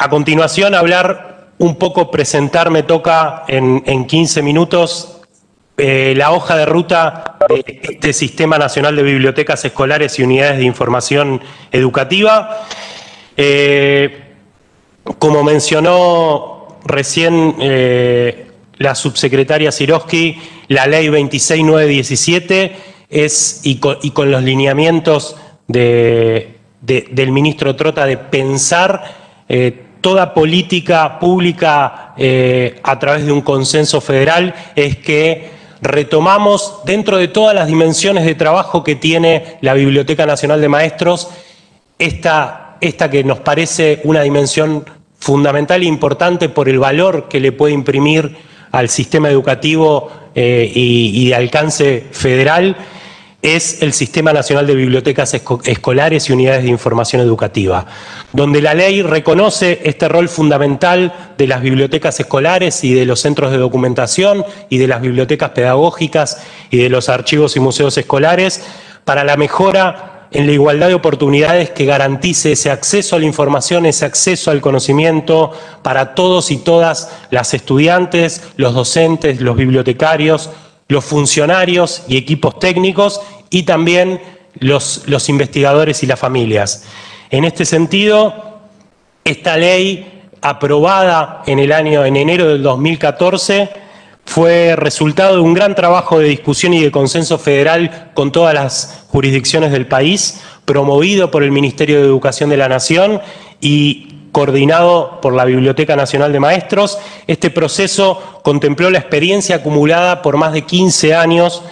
a continuación hablar un poco, presentar, me toca en, en 15 minutos eh, la hoja de ruta de este Sistema Nacional de Bibliotecas Escolares y Unidades de Información Educativa. Eh, como mencionó recién eh, la subsecretaria Siroski, la ley 26917 es, y con, los lineamientos del ministro Trota de pensar toda política pública a través de un consenso federal, es que retomamos dentro de todas las dimensiones de trabajo que tiene la Biblioteca Nacional de Maestros, esta, esta que nos parece una dimensión fundamental e importante por el valor que le puede imprimir al sistema educativo eh, y de alcance federal es el Sistema Nacional de Bibliotecas Escolares y Unidades de Información Educativa, donde la ley reconoce este rol fundamental de las bibliotecas escolares y de los centros de documentación y de las bibliotecas pedagógicas y de los archivos y museos escolares para la mejora en la igualdad de oportunidades que garantice ese acceso a la información, ese acceso al conocimiento para todos y todas las estudiantes, los docentes, los bibliotecarios, los funcionarios y equipos técnicos y también los, los investigadores y las familias. En este sentido, esta ley aprobada en el año en enero del 2014 fue resultado de un gran trabajo de discusión y de consenso federal con todas las jurisdicciones del país, promovido por el Ministerio de Educación de la Nación y coordinado por la Biblioteca Nacional de Maestros. Este proceso contempló la experiencia acumulada por más de 15 años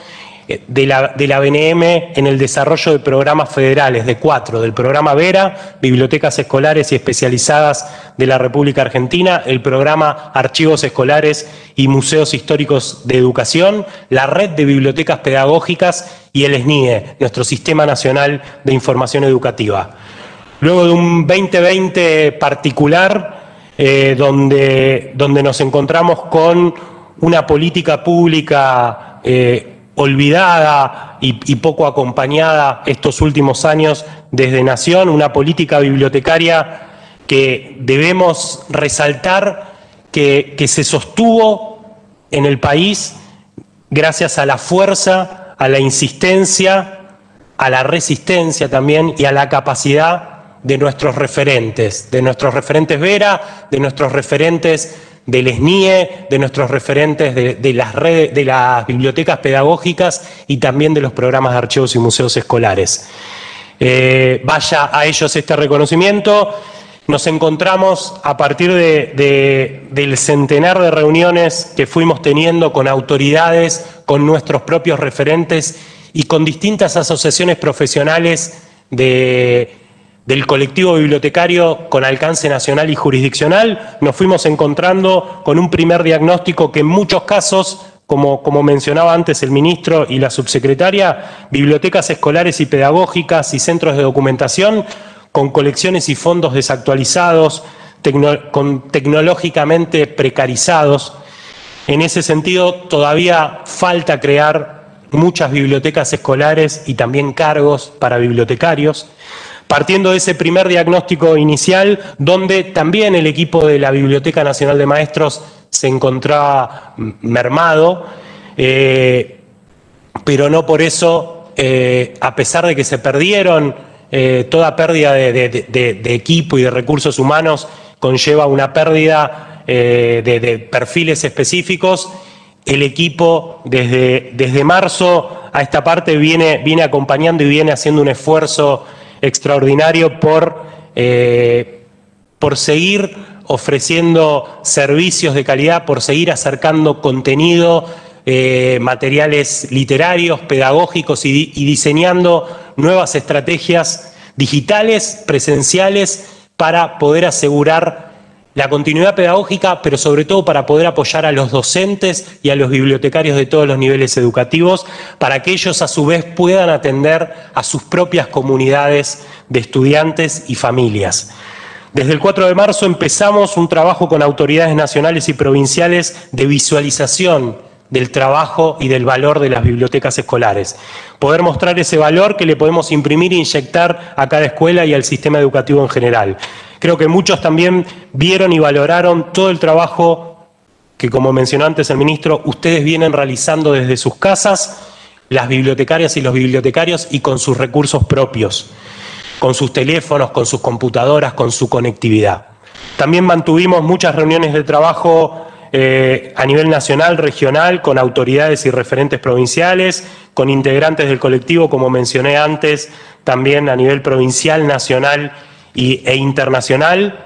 eh, de la, de la, BNM en el desarrollo de programas federales, de cuatro, del programa Vera, Bibliotecas Escolares y Especializadas de la República Argentina, el programa Archivos Escolares y Museos Históricos de Educación, la Red de Bibliotecas Pedagógicas y el SNIE, nuestro Sistema Nacional de Información Educativa. Luego de un 2020 particular, eh, donde, donde nos encontramos con una política pública eh, olvidada y, poco acompañada estos últimos años desde Nación, una política bibliotecaria que debemos resaltar que, que se sostuvo en el país gracias a la fuerza, a la insistencia, a la resistencia también y a la capacidad de nuestros referentes, de nuestros referentes Vera, de nuestros referentes del SNIE, de nuestros referentes de, las redes, de las bibliotecas pedagógicas y también de los programas de archivos y museos escolares. Eh, vaya a ellos este reconocimiento. Nos encontramos a partir del centenar de reuniones que fuimos teniendo con autoridades, con nuestros propios referentes y con distintas asociaciones profesionales de, del colectivo bibliotecario con alcance nacional y jurisdiccional, nos fuimos encontrando con un primer diagnóstico que en muchos casos, como, como mencionaba antes el ministro y la subsecretaria, bibliotecas escolares y pedagógicas y centros de documentación con colecciones y fondos desactualizados, con tecnológicamente precarizados. En ese sentido, todavía falta crear muchas bibliotecas escolares y también cargos para bibliotecarios partiendo de ese primer diagnóstico inicial, donde también el equipo de la Biblioteca Nacional de Maestros se encontraba mermado, eh, pero no por eso, eh, a pesar de que se perdieron, eh, toda pérdida de, equipo y de recursos humanos conlleva una pérdida de, perfiles específicos. El equipo desde, desde marzo a esta parte viene, viene acompañando y viene haciendo un esfuerzo extraordinario por, eh, por seguir ofreciendo servicios de calidad, por seguir acercando contenido, eh, materiales literarios, pedagógicos y, diseñando nuevas estrategias digitales, presenciales, para poder asegurar la continuidad pedagógica, pero sobre todo para poder apoyar a los docentes y a los bibliotecarios de todos los niveles educativos, para que ellos a su vez puedan atender a sus propias comunidades de estudiantes y familias. Desde el 4 de marzo empezamos un trabajo con autoridades nacionales y provinciales de visualización del trabajo y del valor de las bibliotecas escolares. Poder mostrar ese valor que le podemos imprimir e inyectar a cada escuela y al sistema educativo en general Creo que muchos también vieron y valoraron todo el trabajo que, como mencionó antes el ministro, ustedes vienen realizando desde sus casas, las bibliotecarias y los bibliotecarios, y con sus recursos propios, con sus teléfonos, con sus computadoras, con su conectividad. También mantuvimos muchas reuniones de trabajo eh, a nivel nacional, regional, con autoridades y referentes provinciales, con integrantes del colectivo, como mencioné antes, también a nivel provincial, nacional e internacional.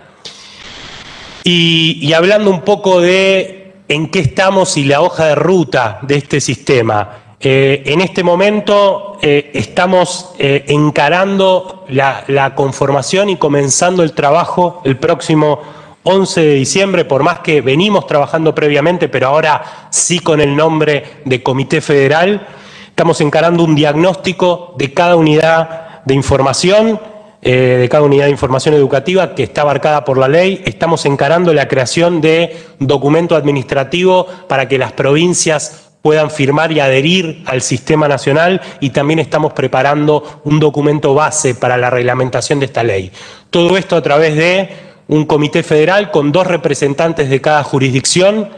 Y, hablando un poco de en qué estamos y la hoja de ruta de este sistema. Eh, en este momento eh, estamos encarando la, la conformación y comenzando el trabajo el próximo 11 de diciembre, por más que venimos trabajando previamente, pero ahora sí con el nombre de Comité Federal, estamos encarando un diagnóstico de cada unidad de información, eh, de cada unidad de información educativa que está abarcada por la ley. Estamos encarando la creación de documento administrativo para que las provincias puedan firmar y adherir al sistema nacional y también estamos preparando un documento base para la reglamentación de esta ley. Todo esto a través de un comité federal con dos representantes de cada jurisdicción,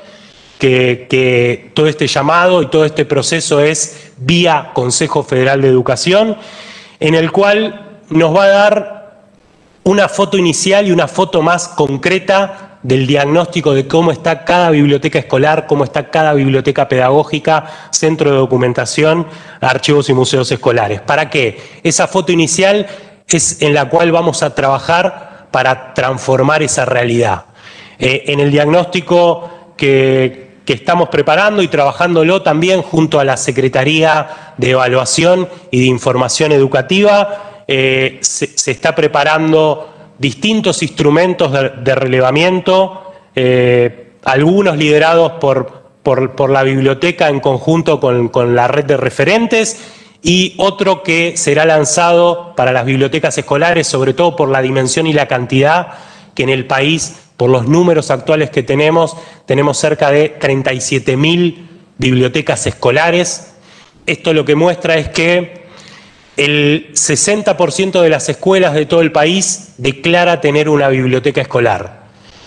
que, todo este llamado y todo este proceso es vía Consejo Federal de Educación, en el cual nos va a dar una foto inicial y una foto más concreta del diagnóstico de cómo está cada biblioteca escolar, cómo está cada biblioteca pedagógica, centro de documentación, archivos y museos escolares. ¿Para qué? Esa foto inicial es en la cual vamos a trabajar para transformar esa realidad. Eh, en el diagnóstico que, estamos preparando y trabajándolo también junto a la Secretaría de Evaluación y de Información Educativa, eh, se, está preparando distintos instrumentos de, relevamiento, eh, algunos liderados por, por, la biblioteca en conjunto con, con la red de referentes y otro que será lanzado para las bibliotecas escolares, sobre todo por la dimensión y la cantidad que en el país, por los números actuales que tenemos, tenemos cerca de 37.000 bibliotecas escolares. Esto lo que muestra es que el 60% de las escuelas de todo el país declara tener una biblioteca escolar.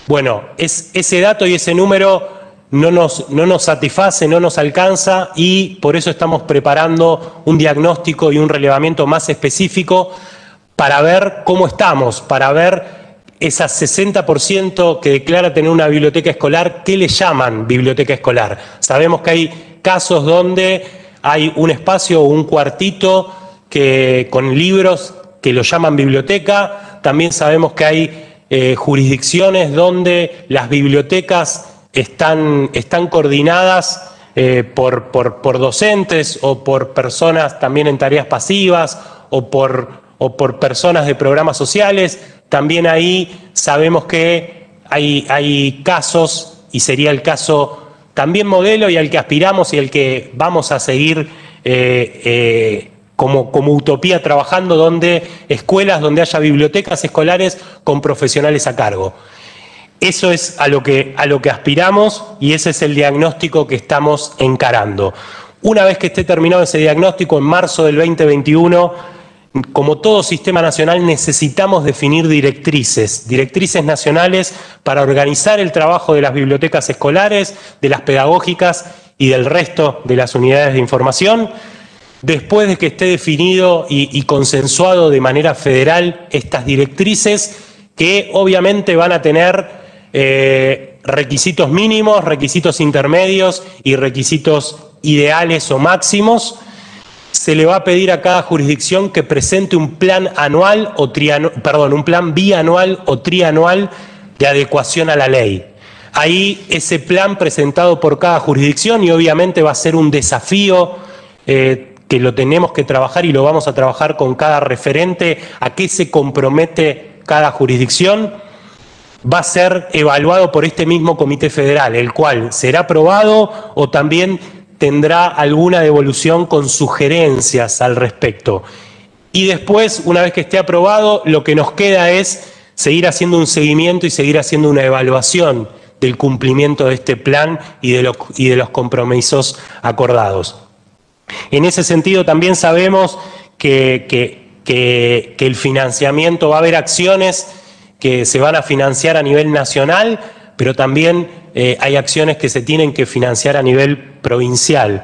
Bueno, es ese dato y ese número no nos, no nos satisface, no nos alcanza y por eso estamos preparando un diagnóstico y un relevamiento más específico para ver cómo estamos, para ver esas 60% que declara tener una biblioteca escolar, ¿qué le llaman biblioteca escolar? Sabemos que hay casos donde hay un espacio o un cuartito que, con libros que lo llaman biblioteca, también sabemos que hay eh, jurisdicciones donde las bibliotecas están, están coordinadas eh, por, por, docentes o por personas también en tareas pasivas o por, o por personas de programas sociales. También ahí sabemos que hay, hay casos, y sería el caso también modelo y al que aspiramos y al que vamos a seguir eh, como, como, utopía trabajando, donde escuelas, donde haya bibliotecas escolares con profesionales a cargo. Eso es a lo, que, a lo que aspiramos y ese es el diagnóstico que estamos encarando. Una vez que esté terminado ese diagnóstico, en marzo del 2021, como todo sistema nacional, necesitamos definir directrices, directrices nacionales para organizar el trabajo de las bibliotecas escolares, de las pedagógicas y del resto de las unidades de información. Después de que esté definido y consensuado de manera federal estas directrices, que obviamente van a tener eh, requisitos mínimos, requisitos intermedios y requisitos ideales o máximos. Se le va a pedir a cada jurisdicción que presente un plan anual o perdón, un plan bianual o trianual de adecuación a la ley. Ahí ese plan presentado por cada jurisdicción y obviamente va a ser un desafío eh, que lo tenemos que trabajar y lo vamos a trabajar con cada referente, a qué se compromete cada jurisdicción va a ser evaluado por este mismo Comité Federal, el cual será aprobado o también tendrá alguna devolución con sugerencias al respecto. Y después, una vez que esté aprobado, lo que nos queda es seguir haciendo un seguimiento y seguir haciendo una evaluación del cumplimiento de este plan y de los, y de los compromisos acordados. En ese sentido, también sabemos que, el financiamiento va a haber acciones que se van a financiar a nivel nacional, pero también eh, hay acciones que se tienen que financiar a nivel provincial.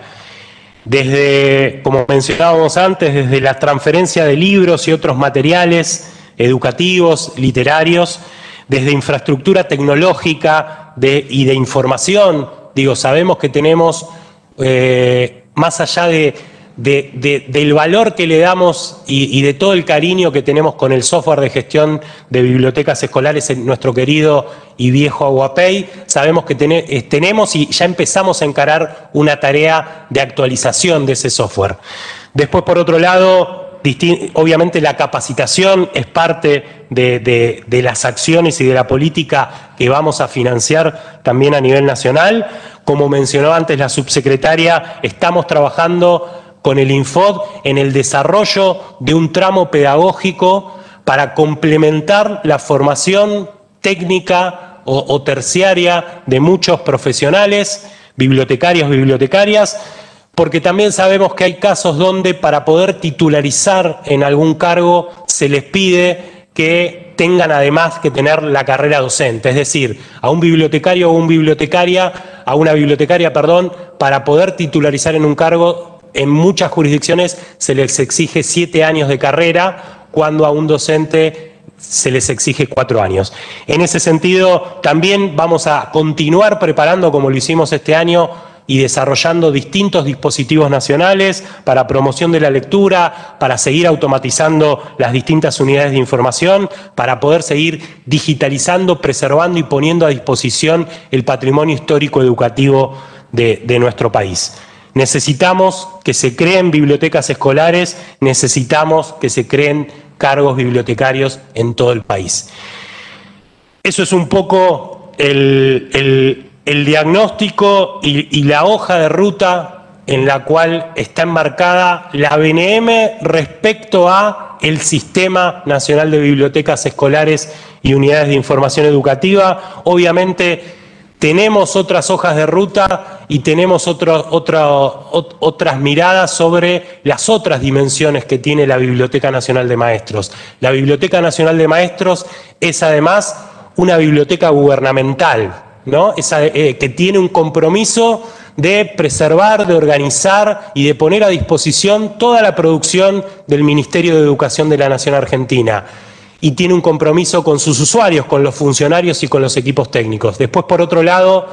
Desde, como mencionábamos antes, desde la transferencia de libros y otros materiales educativos, literarios, desde infraestructura tecnológica y de información. Digo, sabemos que tenemos, eh, más allá de, del valor que le damos y, de todo el cariño que tenemos con el software de gestión de bibliotecas escolares en nuestro querido y viejo Aguapay, sabemos que eh, tenemos y ya empezamos a encarar una tarea de actualización de ese software. Después, por otro lado, obviamente la capacitación es parte de, las acciones y de la política que vamos a financiar también a nivel nacional. Como mencionó antes la subsecretaria, estamos trabajando con el Infod en el desarrollo de un tramo pedagógico para complementar la formación técnica o, terciaria de muchos profesionales, bibliotecarios, bibliotecarias, porque también sabemos que hay casos donde para poder titularizar en algún cargo se les pide que tengan además que tener la carrera docente, es decir, a un bibliotecario o una bibliotecaria, a una bibliotecaria, perdón, para poder titularizar en un cargo, en muchas jurisdicciones se les exige siete años de carrera, cuando a un docente se les exige cuatro años. En ese sentido, también vamos a continuar preparando, como lo hicimos este año, y desarrollando distintos dispositivos nacionales para promoción de la lectura, para seguir automatizando las distintas unidades de información, para poder seguir digitalizando, preservando y poniendo a disposición el patrimonio histórico educativo de, nuestro país. Necesitamos que se creen bibliotecas escolares, necesitamos que se creen cargos bibliotecarios en todo el país. Eso es un poco el, el el diagnóstico y, la hoja de ruta en la cual está enmarcada la BNM respecto a el Sistema Nacional de Bibliotecas Escolares y Unidades de Información Educativa. Obviamente tenemos otras hojas de ruta y tenemos otras miradas sobre las otras dimensiones que tiene la Biblioteca Nacional de Maestros. La Biblioteca Nacional de Maestros es además una biblioteca gubernamental, Eh, que tiene un compromiso de preservar, de organizar y de poner a disposición toda la producción del Ministerio de Educación de la Nación Argentina. Y tiene un compromiso con sus usuarios, con los funcionarios y con los equipos técnicos. Después, por otro lado,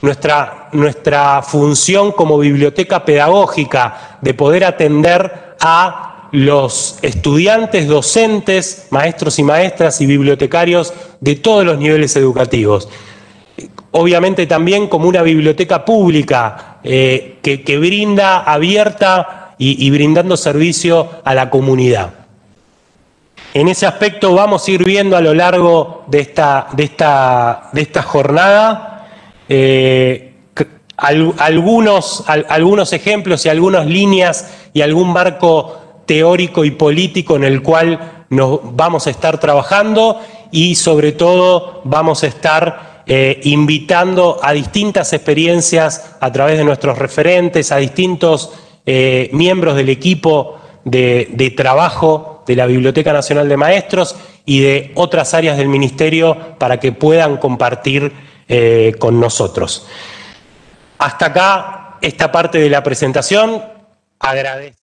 nuestra, nuestra función como biblioteca pedagógica de poder atender a los estudiantes, docentes, maestros y maestras y bibliotecarios de todos los niveles educativos obviamente también como una biblioteca pública eh, que, brinda abierta y, brindando servicio a la comunidad. En ese aspecto vamos a ir viendo a lo largo de esta, de esta, de jornada eh, algunos, algunos ejemplos y algunas líneas y algún marco teórico y político en el cual nos vamos a estar trabajando y sobre todo vamos a estar eh, invitando a distintas experiencias a través de nuestros referentes, a distintos eh, miembros del equipo de, trabajo de la Biblioteca Nacional de Maestros y de otras áreas del Ministerio para que puedan compartir eh, con nosotros. Hasta acá esta parte de la presentación. Agradezco.